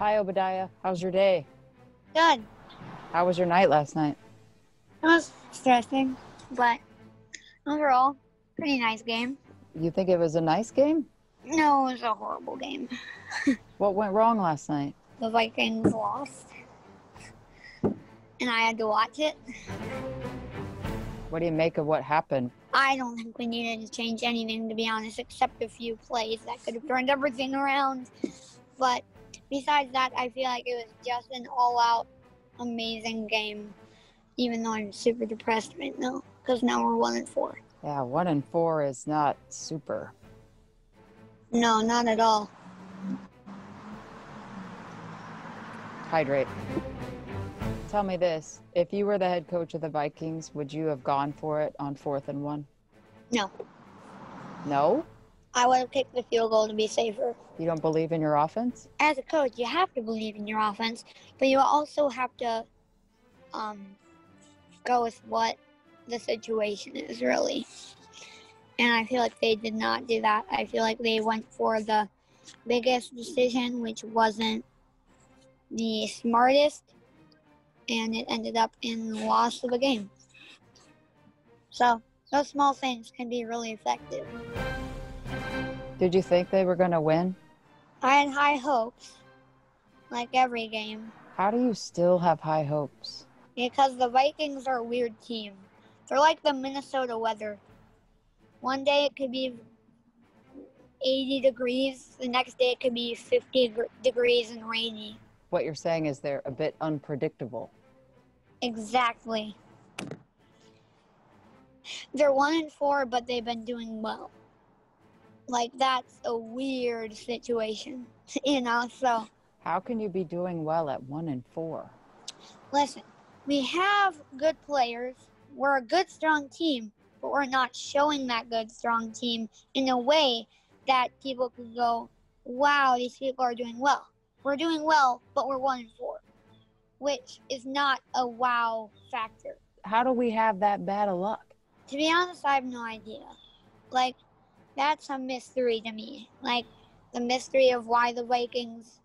Hi, Obadiah. How's your day? Good. How was your night last night? It was stressing, but overall, pretty nice game. You think it was a nice game? No, it was a horrible game. What went wrong last night? The Vikings lost, and I had to watch it. What do you make of what happened? I don't think we needed to change anything, to be honest, except a few plays that could have turned everything around. But besides that, I feel like it was just an all-out amazing game. Even though I'm super depressed right now, because now we're one and four. Yeah, one and four is not super. No, not at all. Hydrate. Tell me this. If you were the head coach of the Vikings, would you have gone for it on fourth and one? No, No? I would have kicked the field goal to be safer. You don't believe in your offense? as a coach, you have to believe in your offense, but you also have to um, go with what the situation is really. And I feel like they did not do that. I feel like they went for the biggest decision, which wasn't the smartest, and it ended up in the loss of a game. So those small things can be really effective. Did you think they were going to win? I had high hopes, like every game. How do you still have high hopes? Because the Vikings are a weird team. They're like the Minnesota weather. One day it could be 80 degrees, the next day it could be 50 degrees and rainy. What you're saying is they're a bit unpredictable. Exactly. They're one and four, but they've been doing well. Like, that's a weird situation, you know? So, How can you be doing well at one and four? listen, we have good players. We're a good, strong team, but we're not showing that good, strong team in a way that people can go, wow, these people are doing well. We're doing well, but we're one and four, which is not a wow factor. How do we have that bad of luck? To be honest, I have no idea. Like, that's a mystery to me. Like, the mystery of why the Vikings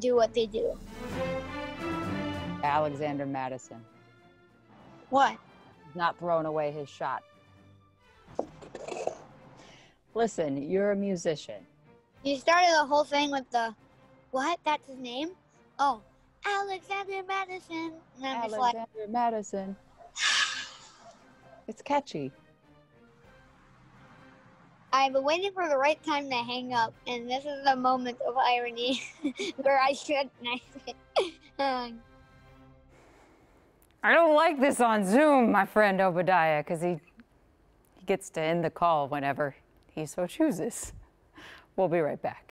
do what they do. Alexander Mattison What? not throwing away his shot. Listen, you're a musician. You started the whole thing with the, what? That's his name? Oh, Alexander Mattison. And I'm just like, Alexander Mattison. It's catchy. I've been waiting for the right time to hang up, and this is the moment of irony where I should. I don't like this on Zoom, my friend Obadiah, because he, he gets to end the call whenever he so chooses. We'll be right back.